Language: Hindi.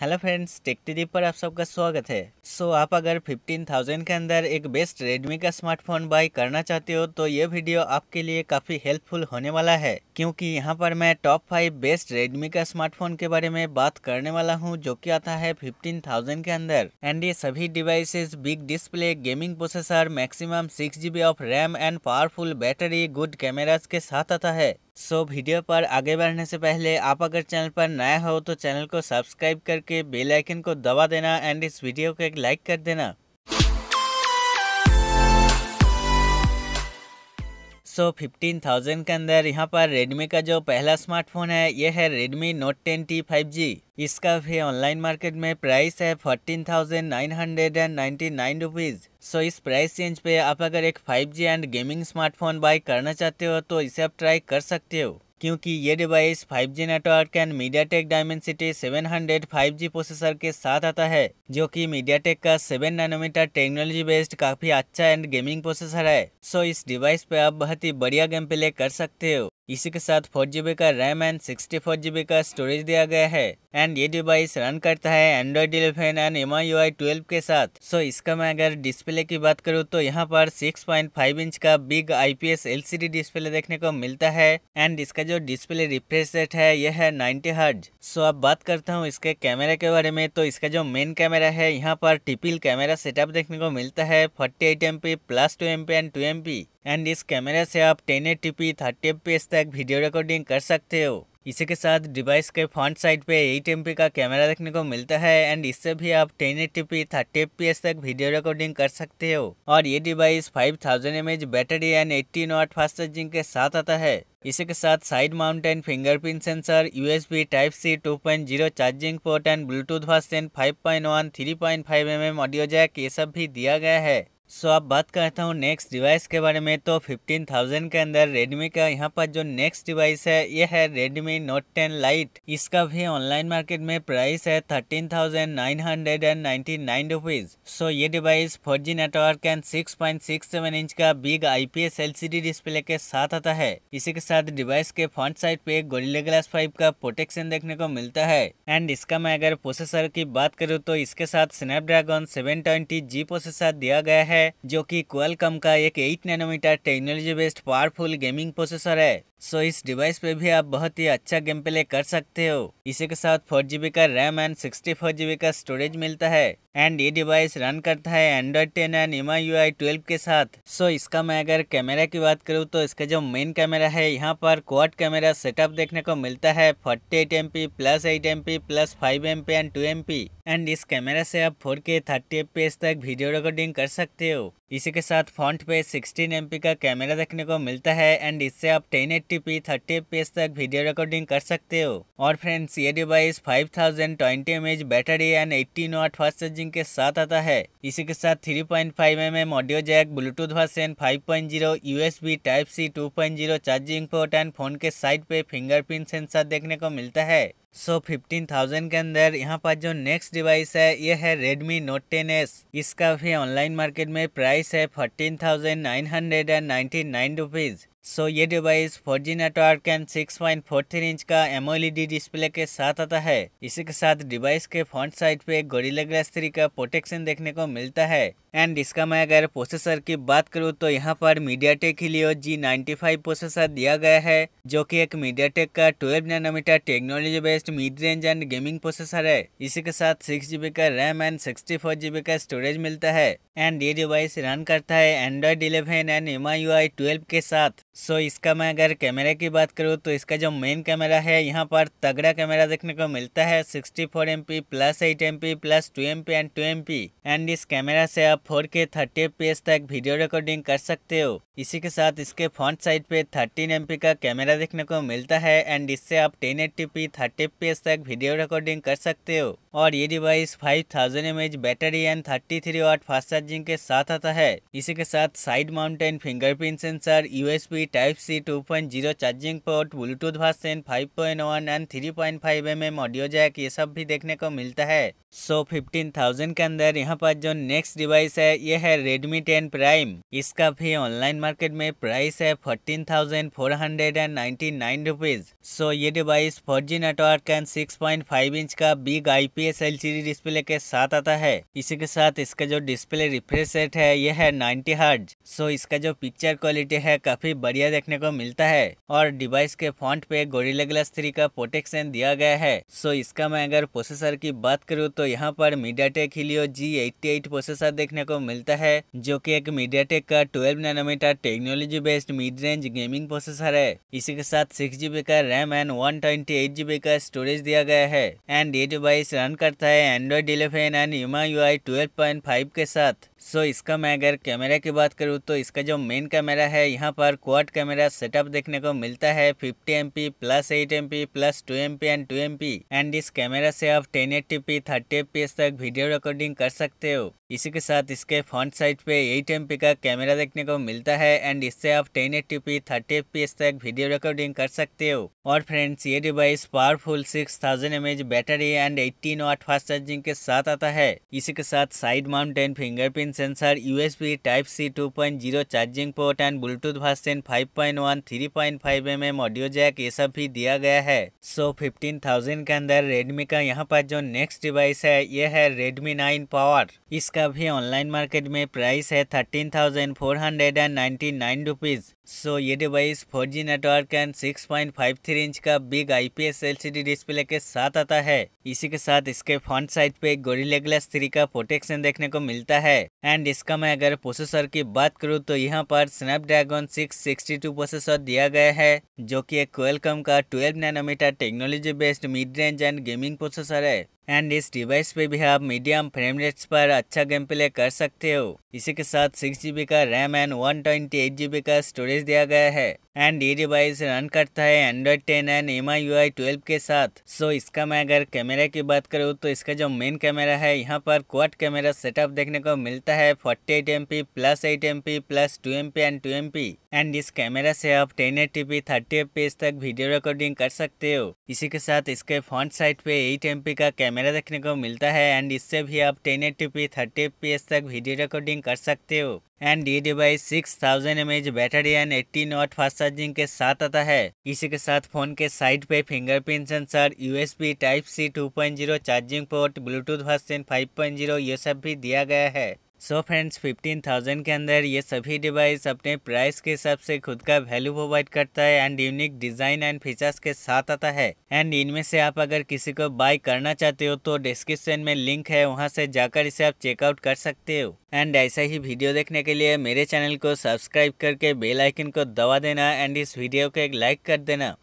हेलो फ्रेंड्स टेक टेक्टीदीप पर आप सबका स्वागत है। सो so, आप अगर 15,000 के अंदर एक बेस्ट रेडमी का स्मार्टफ़ोन बाई करना चाहते हो तो ये वीडियो आपके लिए काफ़ी हेल्पफुल होने वाला है। क्योंकि यहाँ पर मैं टॉप फाइव बेस्ट रेडमी का स्मार्टफ़ोन के बारे में बात करने वाला हूँ जो कि आता है 15,000 के अंदर। एंड ये सभी devices big display gaming processor maximum six of RAM and powerful battery good cameras के साथ आता है। सो so, वीडियो पर आगे बढ़ने से पहले आप अगर चैनल पर नया हो तो चैनल को सब्सक्राइब करके बेल आइकन को दबा देना एंड इस वीडियो को एक लाइक कर देना। सो फिफ्टीन थाउज़ेंड के अंदर यहाँ पर रेडमी का जो पहला स्मार्टफ़ोन है ये है Redmi Note ten T five G इसका भी ऑनलाइन मार्केट में प्राइस है fourteen thousand nine hundred and ninety nine rupees so इस प्राइस रेंज पे आप अगर एक five G and gaming smartphone buy करना चाहते हो तो इसे आप ट्राई कर सकते हो। क्योंकि ये device 5G network and MediaTek Dimensity 700 5G processor के साथ आता है, जो कि मीडियाटेक का 7 नैनोमीटर टेक्नोलॉजी बेस्ड काफ़ी अच्छा एंड गेमिंग प्रोसेसर है। सो इस डिवाइस पे आप बहुत ही बढ़िया गेम प्ले कर सकते हो। इसी के साथ फोर का रैम एंड सिक्सटी फोर का स्टोरेज दिया गया है। एंड ये डिवाइस रन करता है Android eleven and M I I के साथ। सो इसका मैं अगर डिस्प्ले की बात करूँ तो यहाँ पर 6.5 इंच का बिग आईपीएस एलसीडी डिस्प्ले देखने को मिलता है। एंड इसका जो डिस्प्ले रिफ्रेश रेट है, यह है नाइनटी हर्ज सो अब बात करता हूँ इसके कैमरे के बारे में। तो इसका जो मेन कैमरा है, यहाँ पर टिपिल कैमरा सेटअप देखने को मिलता है। Forty eight M P plus two M P and two M P and इस कैमरा से आप ten eighty thirty F तक वीडियो रिकॉर्डिंग कर सकते हो। इसी के साथ डिवाइस के फ्रंट साइड पे एट एम का कैमरा देखने को मिलता है एंड इससे भी आप ten eighty thirty F तक वीडियो रिकॉर्डिंग कर सकते हो। और ये device five thousand M battery and eighty watt fast charging के साथ आता है। इसी के साथ side mounted fingerprint sensor USB type C 2.0 charging port and Bluetooth version 5.1 3.5 M audio jack ये सब भी दिया गया है। सो अब बात करता हूँ नेक्स्ट डिवाइस के बारे में। तो 15,000 के अंदर रेडमी का यहाँ पर जो नेक्स्ट डिवाइस है ये है रेडमी नोट 10 लाइट इसका भी ऑनलाइन मार्केट में प्राइस है 13,999 रुपीज़ सो ये device 4G network and 6.67 inch का बिग आईपीएस एलसीडी डिस्प्ले के साथ आता है। इसी के साथ डिवाइस के फ्रंट साइड पे गोरिल्ला ग्लास फाइव का प्रोटेक्शन देखने को मिलता है। एंड इसका मैं अगर प्रोसेसर की बात करूँ तो इसके साथ स्नैपड्रैगन सेवन जी प्रोसेसर दिया गया है। है, जो कि क्वेलकम का एक 8 nanometer technology based powerful gaming processor है। सो इस डिवाइस पे भी आप बहुत ही अच्छा गेम प्ले कर सकते हो। इसी के साथ फोर का रैम एंड सिक्सटी का स्टोरेज मिलता है। एंड ये डिवाइस रन करता है Android ten and M I U I twelve के साथ। सो so, इसका मैं अगर कैमरा की बात करूँ तो इसका जो मेन कैमरा है यहाँ पर क्वाड कैमरा सेटअप देखने को मिलता है। Forty eight M P plus eight M P plus five M P and two M P and इस कैमरा से आप फोर के थर्टी एफ़ तक वीडियो रिकॉर्डिंग कर सकते हो। इसी के साथ फ्रंट पे 16 एम का कैमरा देखने को मिलता है एंड इससे आप 1080p 30 एफ़ तक वीडियो रिकॉर्डिंग कर सकते हो। और फ्रेंड्स ये device 5000 20 mAh battery and 18 watt fast charging के साथ आता है। इसी के साथ 3.5 mm audio jack Bluetooth version 5.0 USB type C 2.0 charging port and phone के साइड पे फिंगरप्रिंट सेंसर देखने को मिलता है। सो फिफ्टीन थाउज़ेंड के अंदर यहाँ पर जो नेक्स्ट डिवाइस है, ये है रेडमी नोट टेन एस इसका भी ऑनलाइन मार्केट में प्राइस है fourteen thousand nine hundred and ninety nine rupees so ये device 4G network and 6.43 inch का एमओएलईडी डिस्प्ले के साथ आता है। इसी के साथ डिवाइस के फ्रंट साइड पे गोरिल्ला ग्लास 3 का प्रोटेक्शन देखने को मिलता है। एंड इसका मैं अगर प्रोसेसर की बात करूँ तो यहाँ पर MediaTek Helio G ninety processor दिया गया है, जो कि एक मीडिया टेक का 12 nanometer technology based mid range and gaming processor है। इसी के साथ सिक्स जीबी का RAM and sixty four GB का स्टोरेज मिलता है। एंड ये डिवाइस रन करता है Android eleven and M I के साथ। सो so, इसका मैं अगर कैमरे की बात करूँ तो इसका जो मेन कैमरा है यहाँ पर तगड़ा कैमरा देखने को मिलता है 64 four M P plus eight M P plus two M P and two M P and इस कैमरा से आप फोर के थर्टी एफ़ तक वीडियो रिकॉर्डिंग कर सकते हो। इसी के साथ इसके फ्रंट साइड पे थर्टीन एम का कैमरा देखने को मिलता है एंड इससे आप टेन एट्टी पी थर्टी तक वीडियो रिकॉर्डिंग कर सकते हो। और ये device 5000 thousand battery and 33 watt fast charging के साथ आता है। इसी के साथ side mounted fingerprint sensor USB type C 2.0 charging port Bluetooth version 5.1 and 3.5 mm audio jack ये सब भी देखने को मिलता है। सो फिफ्टीन थाउज़ेंड के अंदर यहाँ पर जो नेक्स्ट डिवाइस है, ये है रेडमी टेन प्राइम इसका भी ऑनलाइन मार्केट में प्राइस है fourteen thousand four hundred and ninety nine rupees so ये device four G network and six point five inch का बिग आईपीएस एलसीडी डिस्प्ले के साथ आता है। इसी के साथ इसका जो डिस्प्ले रिफ्रेश रेट है यह है नाइन्टी हर्ज सो इसका जो पिक्चर क्वालिटी है, काफ़ी बढ़िया देखने को मिलता है। और डिवाइस के फ्रंट पे गोरिल्ला ग्लास थ्री का प्रोटेक्शन दिया गया है। सो इसका मैं अगर प्रोसेसर की बात करूँ तो यहाँ पर MediaTek Helio G eighty eight processor देखने को मिलता है, जो कि एक मीडियाटेक का twelve nanometer technology based mid range gaming processor है। इसी के साथ सिक्स जीबी का RAM and one twenty eight GB का स्टोरेज दिया गया है। एंड ये डिवाइस रन करता है Android eleven and Yuma U I twelve point five के साथ। सो so, इसका मैं अगर कैमरा की बात करूँ तो इसका जो मेन कैमरा है यहाँ पर क्वाड कैमरा सेटअप देखने को मिलता है 50 M P plus eight M P plus two M P and two M P and इस कैमरा से आप ten eighty P thirty F तक वीडियो रिकॉर्डिंग कर सकते हो। इसी के साथ इसके फ्रंट साइड पे एट एम पी का कैमरा देखने को मिलता है एंड इससे आप ten eighty P thirty F तक वीडियो रिकॉर्डिंग कर सकते हो। और फ्रेंड्स ये device powerful six thousand M H battery and eighteen watt fast charging के साथ आता है। इसी के साथ side mounted fingerprint sensor USB type C 2.0 charging port and Bluetooth version 5.1 3.5 mm audio jack ये सब भी दिया गया है। सो so, 15,000 के अंदर रेडमी का यहाँ पर जो नेक्स्ट डिवाइस है ये है रेडमी 9 पावर इसका भी ऑनलाइन मार्केट में प्राइस है thirteen thousand four hundred and ninety nine rupees so ये device 4G network and 6.53 inch का बिग IPS LCD डिस्प्ले के साथ आता है। इसी के साथ इसके फ्रंट साइड पे गोरिल्ला ग्लास 3 का प्रोटेक्शन देखने को मिलता है। एंड इसका मैं अगर प्रोसेसर की बात करूँ तो यहाँ पर स्नैपड्रैगन 662 प्रोसेसर दिया गया है, जो कि एक क्वेलकम का 12 nanometer technology based mid range and gaming processor है। एंड इस डिवाइस पे भी आप मीडियम फ्रेम रेट्स पर अच्छा गेम प्ले कर सकते हो। इसी के साथ सिक्स का RAM and one twenty eight GB का स्टोरेज दिया गया है। एंड ये डिवाइस रन करता है Android ten and M I U I twelve के साथ। सो so, इसका मैं अगर कैमरा की बात करूँ तो इसका जो मेन कैमरा है यहाँ पर क्वाड कैमरा सेटअप देखने को मिलता है। Forty eight M P plus eight M P plus two M P and two M P and इस कैमरा से आप ten eighty P thirty F P तक वीडियो रिकॉर्डिंग कर सकते हो। इसी के साथ इसके फ्रंट साइड पे एट एम पी का कैमरा देखने को मिलता है। एंड इससे भी आप ten eighty P thirty F P तक वीडियो रिकॉर्डिंग कर सकते हो। एंड ये device six thousand M H battery and eighty watt fast charging के साथ आता है। इसी के साथ फ़ोन के साइड पे fingerprint sensor USB type C 2.0 charging port Bluetooth version 5.0 ये सब भी दिया गया है। सो फ्रेंड्स फिफ्टीन थाउज़ेंड के अंदर ये सभी डिवाइस अपने प्राइस के हिसाब से खुद का वैल्यू प्रोवाइड करता है and unique design and features के साथ आता है। एंड इनमें से आप अगर किसी को बाय करना चाहते हो तो डिस्क्रिप्शन में लिंक है, वहाँ से जाकर इसे आप चेकआउट कर सकते हो। एंड ऐसा ही वीडियो देखने के लिए मेरे चैनल को सब्सक्राइब करके बेल आइकन को दबा देना एंड इस वीडियो को एक लाइक कर देना।